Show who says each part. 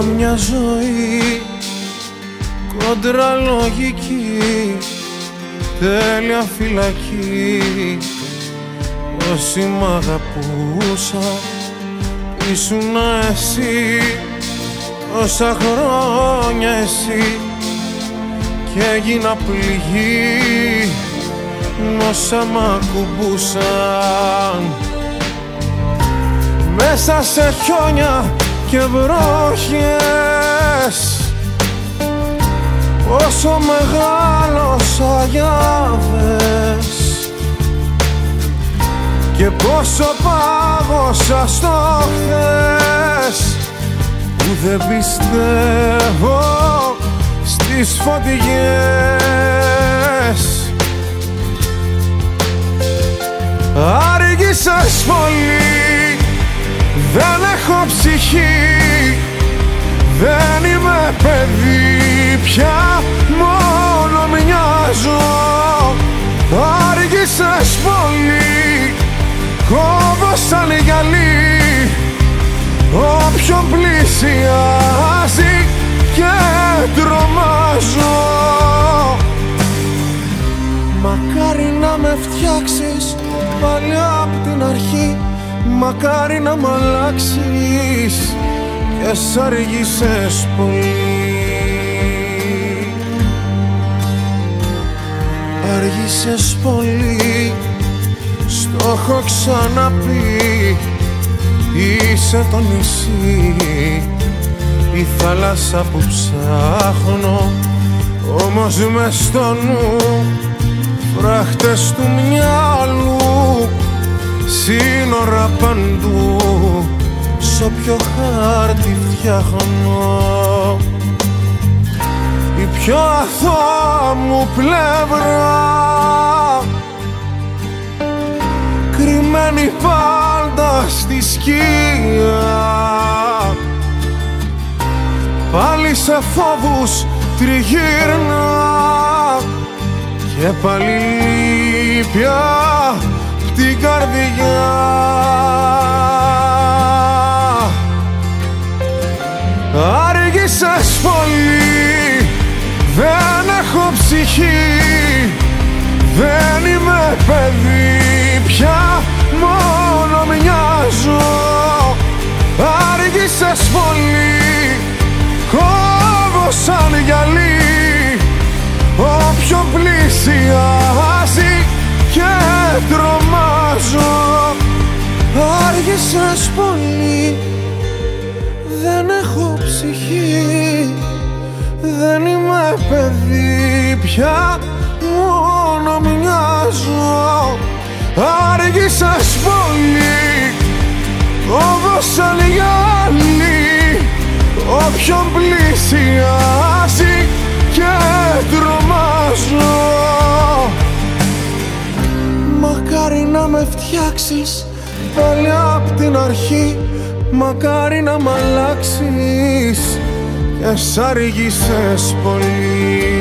Speaker 1: τέλεια ζωή κόντρα λογική τέλεια φυλακή. Όσοι μ' αγαπούσα ήσουν εσύ. Τόσα χρόνια εσύ και έγινα πληγή. Όσα μ' ακουμπούσαν. Μέσα σε χιόνια και βροχές. Πόσο μεγάλος αγιάδες Και πόσο πάγωσα στο χθες. Που δεν πιστεύω στις φωτιές Άργησες πολύ Δεν έχω ψυχή. Δεν είμαι παιδί. Πια Μόνο μοιάζω Άργησες πολύ. Κόβω σαν γυαλί. Όποιον πλησιάζει και τρομάζω. Μακάρι να με φτιάξεις πάλι απ' την αρχή Μακάρι να μ' αλλάξεις και σ' αργήσες πολύ. Αργήσες πολύ Στο έχω ξαναπεί. Είσαι το νησί Η θάλασσα που ψάχνω. Όμως μες στο νου Φράχτες του μυαλού Σύνορα παντού. Σ' όποιο χάρτη φτιάχνω. Η πιο αθώα μου πλευρά. Κρυμμένη πάντα στη σκία Πάλι σε φόβους τριγύρνα. Και πάλι πια την καρδιά. Άργησες πολύ Δεν έχω ψυχή Δεν είμαι παιδί πια Άργησες πολύ Δεν έχω ψυχή Δεν είμαι παιδί πια Μόνο μοιάζω Άργησες πολύ Κόβω σαν γυαλί Όποιον πλησιάζει και τρομάζω. Μακάρι να με φτιάξεις πάλι απ' την αρχή Μακάρι να μ' αλλάξεις και σ' αργήσες πολύ